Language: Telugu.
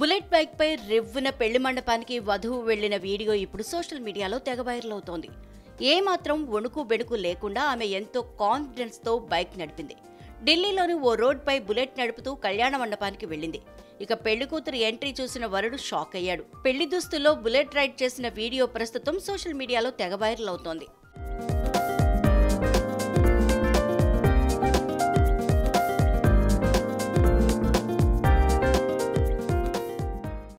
బుల్లెట్ బైక్పై రెవ్వున రివ్వున పెళ్ళి మండపానికి వధువు వెళ్ళిన వీడియో ఇప్పుడు సోషల్ మీడియాలో తెగ వైరల్ అవుతోంది. ఏమాత్రం వణుకు బెడుకు లేకుండా ఆమె ఎంతో కాన్ఫిడెన్స్తో బైక్ నడిపింది. ఢిల్లీలోని ఓ రోడ్పై బుల్లెట్ నడుపుతూ కళ్యాణ మండపానికి వెళ్ళింది. ఇక పెళ్ళి కూతురు ఎంట్రీ చూసిన వరుడు షాక్ అయ్యాడు పెళ్ళి దుస్తుల్లో బుల్లెట్ రైడ్ చేసిన వీడియో ప్రస్తుతం సోషల్ మీడియాలో తెగ వైరల్ అవుతోంది.